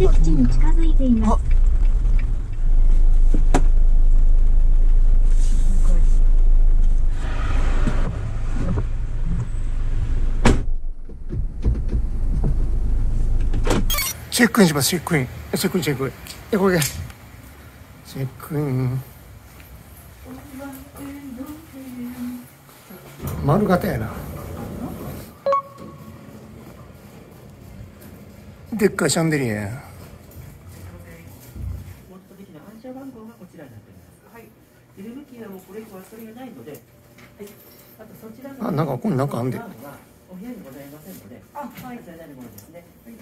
目的地に近づいています。チェックインしますチェックイン。チェックインチェックイン。えこれ。でチェックイン。丸型やな。でっかいシャンデリアや。これ以降はそれがないので、はい。あとそちらのあなんかここになんかあんで。お部屋にございませんので、あ、はい。こちらにあるものですね。はい。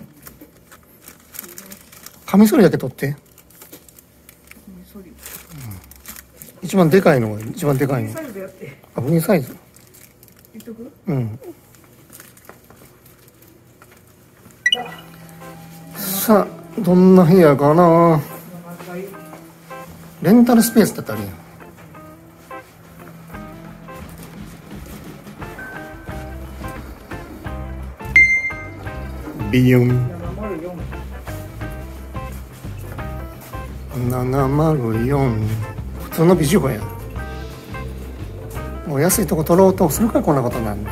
カミソリだけ取って。一番でかいのが一番でかいの。あフリーサイズ。言っとく？うん。さあどんな部屋かな？レンタルスペースだったらいいやんビヨン704普通のビジュやもう安いとこ取ろうとするからこんなことなんね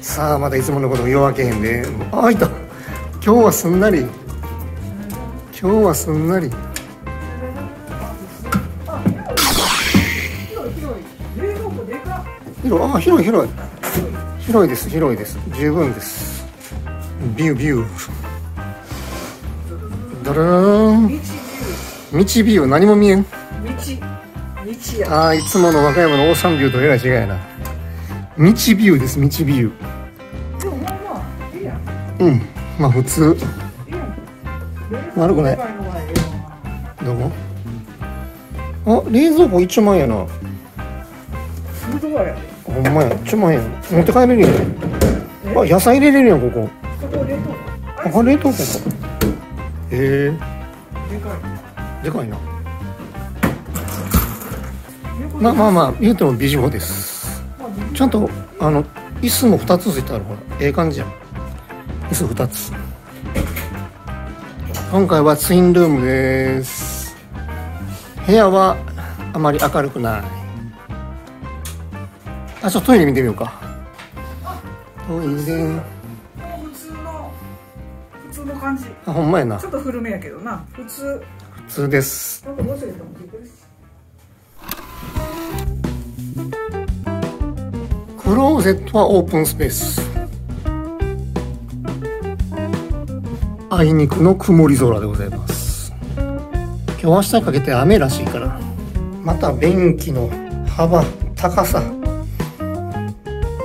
さあまたいつものこと夜明けへんで。ああいた今日はすんなり。今日はすんなり。広あ広い広い。広いです広いです。十分です。ビュービュー。ドラーン。道道ビュー。何も見えん。道道や。ああいつもの和歌山のオーシャンビューとえらい違いやな。道ビューです道ビュー。でもまあまあいいやん。うん。まあ普通。いいやん。悪くない。どこあ冷蔵庫一万円やなフードバーやでほんまや。一万円持って帰れるやん。あ野菜入れれるやんここ。そこあ冷凍庫か。へえ。でかい。でかいな。まあまあまあ言うてもビジュアです。ちゃんとあの椅子も2つついてあるほらええ感じやん。椅子2つ。今回はツインルームです。部屋はあまり明るくないあちょっとトイレ見てみようか。トイレ。普通の普通の感じ。あほんまやな。ちょっと古めやけどな。普通。普通です。なんか忘れてもついてるしクローゼットはオープンスペース。あいにくの曇り空でございます。今日明日にかけて雨らしいからまた便器の幅高さ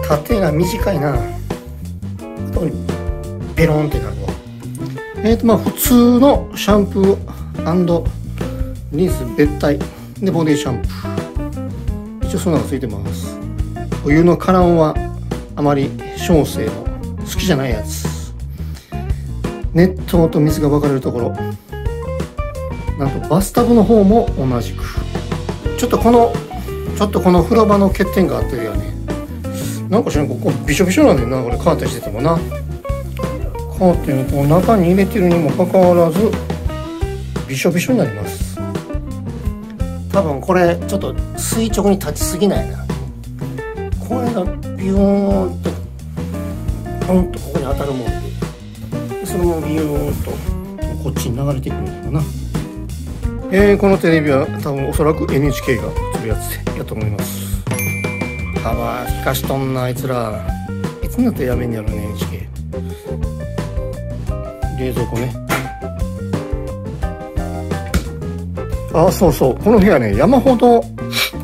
縦が短いな。あとベロンってなるわ。えーとまあ普通のシャンプーリンス別体。でボディシャンプー。一応そんなのついてます。お湯のカランはあまり小生の好きじゃないやつ。熱湯と水が分かれるところ。なんとバスタブの方も同じく。ちょっとこのちょっとこの風呂場の欠点があってるよね。なんかしらんここびしょびしょなんだよなこれカーテンしててもな。カーテンをこう中に入れてるにもかかわらずびしょびしょになります。多分これちょっと垂直に立ちすぎないな。これがビューンとポンとここに当たるもんで。でそのままビューンとこっちに流れてくるのかな。えー、このテレビは多分おそらく NHK が映るやつでやと思います幅引かしとんなあいつら。いつになってやめんやろね NHK 冷蔵庫ね。あそうそう。この部屋ね山ほど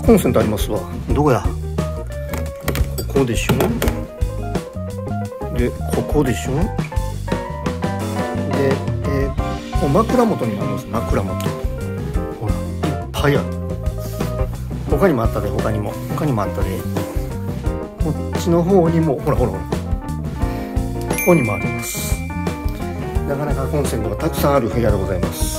コンセントありますわ。どこや？ここでしょ？でここでしょ？で、えー、枕元にあります。枕元。ほらいっぱいある。他にもあったで他にも。他にもあったでこっちの方にもほらほらほら。ここにもあります。なかなかコンセントがたくさんある部屋でございます。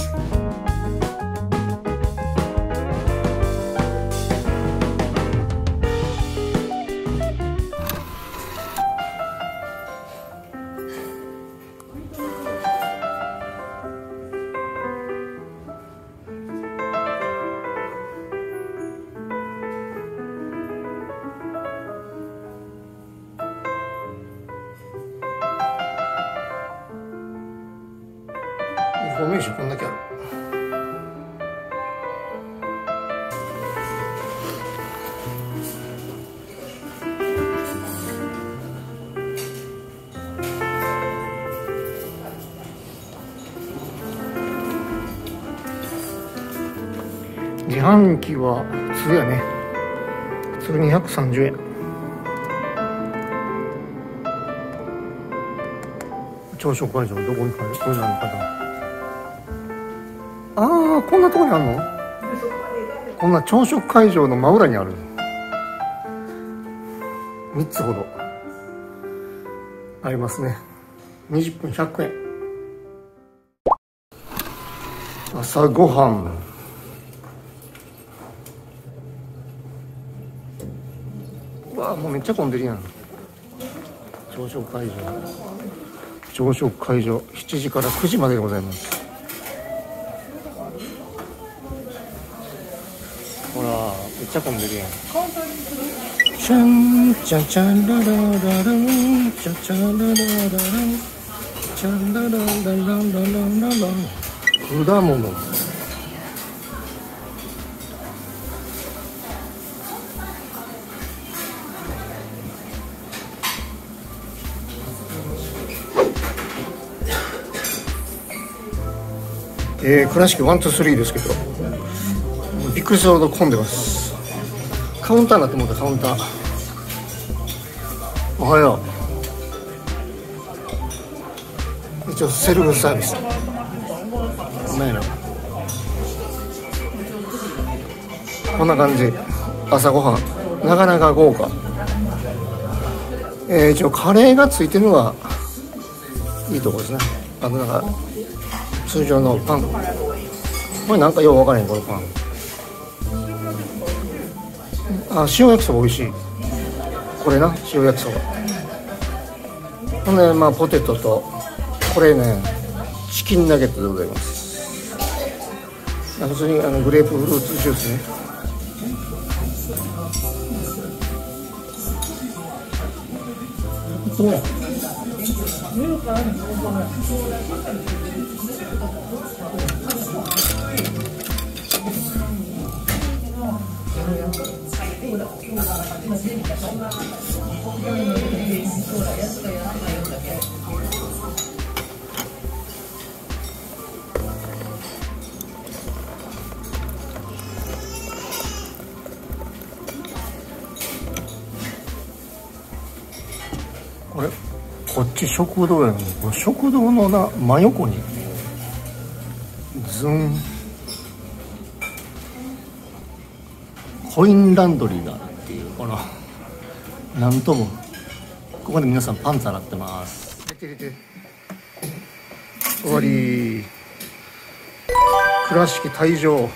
90分だけやろ自販機は普通やね。普通230円。朝食会場どこに帰るこれなのかな。ああこんなとこにあるの？こんな朝食会場の真裏にある3つほど。ありますね。20分100円。朝ごはん。うわもうめっちゃ混んでるやん。朝食会場。朝食会場。7時から9時まででございます。ほらめっちゃ混んでるやん。チャンチャチャンラララランチャチャンラララランチャンラララランラランララン果物えー、倉敷ワンツースリーですけど。びっくりするほど混んでます。カウンターになって思ったカウンター。おはよう。一応セルフサービス。うまいなこんな感じ。朝ごはん。なかなか豪華。えー、一応カレーがついてるのがいいとこですね。あとなんか通常のパン。これなんかよう分からへんこのパン。あ塩焼きそば美味しい。これな塩焼きそば。ほんでまあポテトとこれねチキンナゲットでございます。普通にあのグレープフルーツジュースね。これ？こっち食堂やのに食堂のな真横に。ズン。コインランドリーがある。このなんとも。ここで皆さんパンツ洗ってます。入れて入れて終わり。倉敷退場。